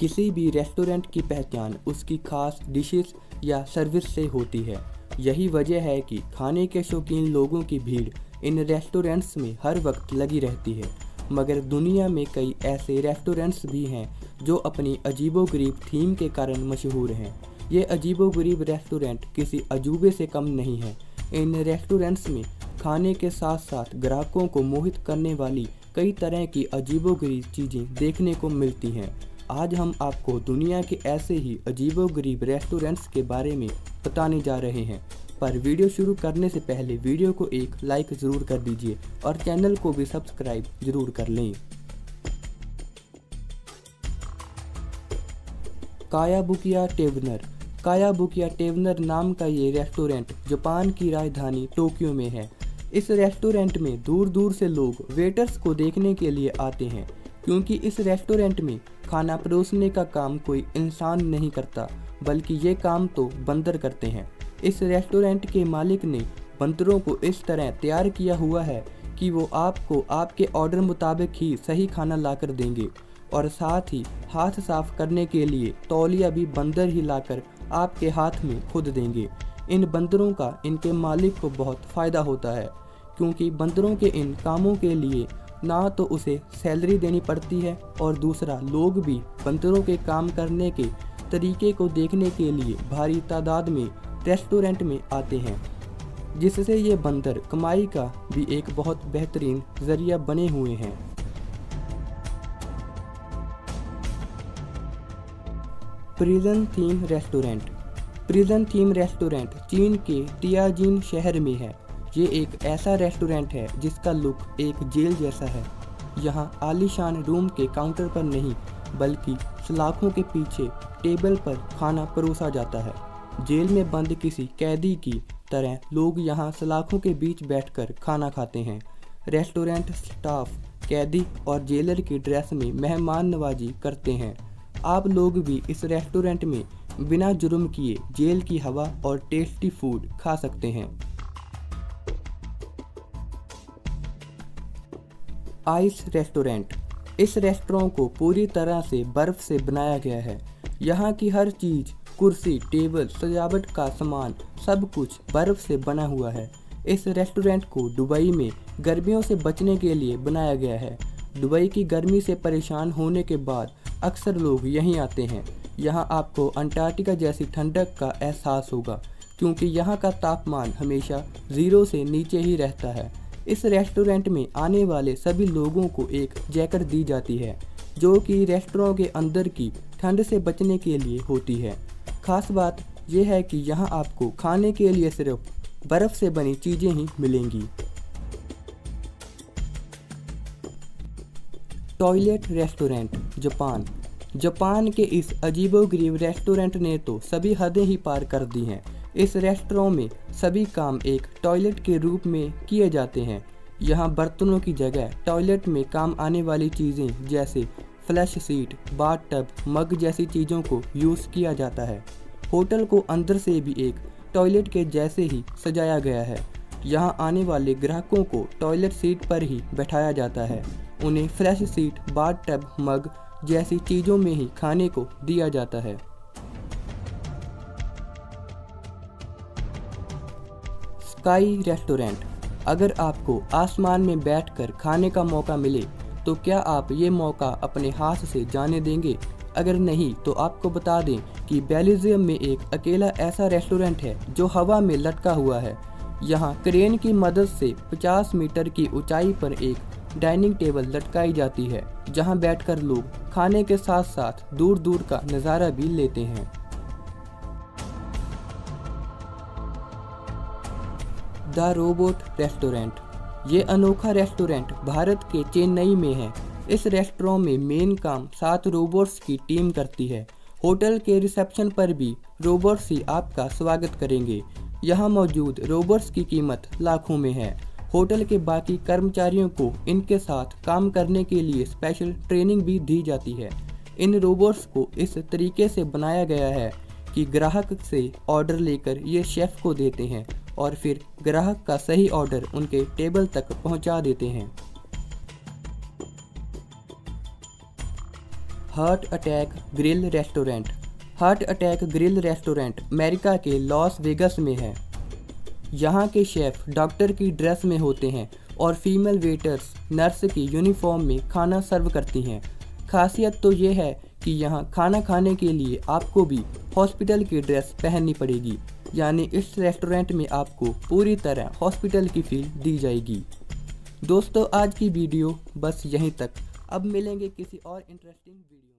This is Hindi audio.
किसी भी रेस्टोरेंट की पहचान उसकी खास डिशेस या सर्विस से होती है। यही वजह है कि खाने के शौकीन लोगों की भीड़ इन रेस्टोरेंट्स में हर वक्त लगी रहती है। मगर दुनिया में कई ऐसे रेस्टोरेंट्स भी हैं जो अपनी अजीबोगरीब थीम के कारण मशहूर हैं। ये अजीबोगरीब रेस्टोरेंट किसी अजूबे से कम नहीं है। इन रेस्टोरेंट्स में खाने के साथ साथ ग्राहकों को मोहित करने वाली कई तरह की अजीबोगरीब चीज़ें देखने को मिलती हैं। आज हम आपको दुनिया के ऐसे ही अजीबोगरीब रेस्टोरेंट्स के बारे में बताने जा रहे हैं। पर वीडियो शुरू करने से पहले वीडियो को एक लाइक ज़रूर कर दीजिए और चैनल को भी सब्सक्राइब ज़रूर कर लें। काया बुकिया टेवनर। काया बुकिया टेवनर नाम का ये रेस्टोरेंट जापान की राजधानी टोक्यो में है। इस रेस्टोरेंट में दूर दूर से लोग वेटर्स को देखने के लिए आते हैं। क्योंकि इस रेस्टोरेंट में खाना परोसने का काम कोई इंसान नहीं करता, बल्कि ये काम तो बंदर करते हैं। इस रेस्टोरेंट के मालिक ने बंदरों को इस तरह तैयार किया हुआ है कि वो आपको आपके ऑर्डर मुताबिक ही सही खाना लाकर देंगे और साथ ही हाथ साफ़ करने के लिए तौलिया भी बंदर ही लाकर आपके हाथ में खुद देंगे। इन बंदरों का इनके मालिक को बहुत फ़ायदा होता है, क्योंकि बंदरों के इन कामों के लिए ना तो उसे सैलरी देनी पड़ती है और दूसरा, लोग भी बंदरों के काम करने के तरीके को देखने के लिए भारी तादाद में रेस्टोरेंट में आते हैं, जिससे ये बंदर कमाई का भी एक बहुत बेहतरीन ज़रिया बने हुए हैं। Prison theme restaurant. Prison theme restaurant चीन के टियाजिन शहर में है। ये एक ऐसा रेस्टोरेंट है जिसका लुक एक जेल जैसा है। यहाँ आलीशान रूम के काउंटर पर नहीं, बल्कि सलाखों के पीछे टेबल पर खाना परोसा जाता है। जेल में बंद किसी कैदी की तरह लोग यहाँ सलाखों के बीच बैठकर खाना खाते हैं। रेस्टोरेंट स्टाफ, कैदी और जेलर की ड्रेस में मेहमान नवाजी करते हैं। आप लोग भी इस रेस्टोरेंट में बिना जुर्म किए जेल की हवा और टेस्टी फ़ूड खा सकते हैं। Ice restaurant. इस रेस्टोरेंट को पूरी तरह से बर्फ़ से बनाया गया है। यहाँ की हर चीज़, कुर्सी, टेबल, सजावट का सामान, सब कुछ बर्फ़ से बना हुआ है। इस रेस्टोरेंट को दुबई में गर्मियों से बचने के लिए बनाया गया है। दुबई की गर्मी से परेशान होने के बाद अक्सर लोग यहीं आते हैं। यहाँ आपको अंटार्कटिका जैसी ठंडक का एहसास होगा, क्योंकि यहाँ का तापमान हमेशा ज़ीरो से नीचे ही रहता है। इस रेस्टोरेंट में आने वाले सभी लोगों को एक जैकेट दी जाती है, जो कि रेस्टोरेंट के अंदर की ठंड से बचने के लिए होती है। खास बात यह है कि यहाँ आपको खाने के लिए सिर्फ़ बर्फ़ से बनी चीज़ें ही मिलेंगी। Toilet restaurant, Japan. जापान के इस अजीबोगरीब रेस्टोरेंट ने तो सभी हदें ही पार कर दी हैं। इस रेस्टोरेंट में सभी काम एक टॉयलेट के रूप में किए जाते हैं। यहाँ बर्तनों की जगह टॉयलेट में काम आने वाली चीज़ें जैसे flush seat bath tub mug जैसी चीज़ों को यूज़ किया जाता है। होटल को अंदर से भी एक टॉयलेट के जैसे ही सजाया गया है। यहाँ आने वाले ग्राहकों को टॉयलेट सीट पर ही बैठाया जाता है। उन्हें fresh seat bath tub mug जैसी चीज़ों में ही खाने को दिया जाता है। Sky restaurant. अगर आपको आसमान में बैठकर खाने का मौका मिले तो क्या आप ये मौका अपने हाथ से जाने देंगे? अगर नहीं तो आपको बता दें कि बेल्जियम में एक अकेला ऐसा रेस्टोरेंट है, जो हवा में लटका हुआ है। यहाँ क्रेन की मदद से 50 मीटर की ऊंचाई पर एक डाइनिंग टेबल लटकाई जाती है, जहाँ बैठकर लोग खाने के साथ साथ दूर दूर का नज़ारा भी लेते हैं। The robot restaurant. ये अनोखा रेस्टोरेंट भारत के चेन्नई में है। इस रेस्टोरेंट में मेन काम सात रोबोट्स की टीम करती है। होटल के रिसेप्शन पर भी रोबोट्स ही आपका स्वागत करेंगे। यहाँ मौजूद रोबोट्स की कीमत लाखों में है। होटल के बाकी कर्मचारियों को इनके साथ काम करने के लिए स्पेशल ट्रेनिंग भी दी जाती है। इन रोबोट्स को इस तरीके से बनाया गया है कि ग्राहक से ऑर्डर लेकर ये शेफ़ को देते हैं। और फिर ग्राहक का सही ऑर्डर उनके टेबल तक पहुँचा देते हैं। Heart attack grill restaurant heart attack grill restaurant America के लॉस वेगस में है। यहाँ के शेफ डॉक्टर की ड्रेस में होते हैं और फीमेल वेटर्स नर्स की यूनिफॉर्म में खाना सर्व करती हैं। खासियत तो ये है कि यहाँ खाना खाने के लिए आपको भी हॉस्पिटल की ड्रेस पहननी पड़ेगी। यानी इस रेस्टोरेंट में आपको पूरी तरह हॉस्पिटल की फील दी जाएगी। दोस्तों, आज की वीडियो बस यहीं तक। अब मिलेंगे किसी और इंटरेस्टिंग वीडियो